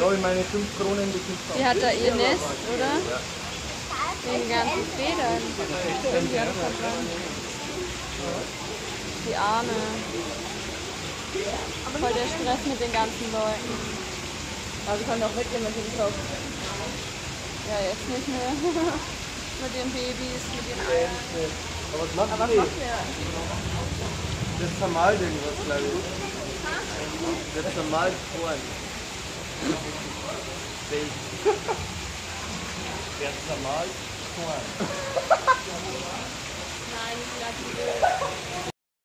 habe ich meine 5 Kronen gekriegt. die hat da ihr Nest, oder? Den ganzen Federn. Die Arme. Voll der Stress mit den ganzen Leuten. Aber sie können auch weggehen, wenn sie nicht kaufen. Ja, jetzt nicht mehr. mit den Babys, mit den Eiern. Aber was macht Was die? macht der? Das zermalt irgendwas, glaube ich. Das zermalt Korn. Sei. Peça mais, quanto?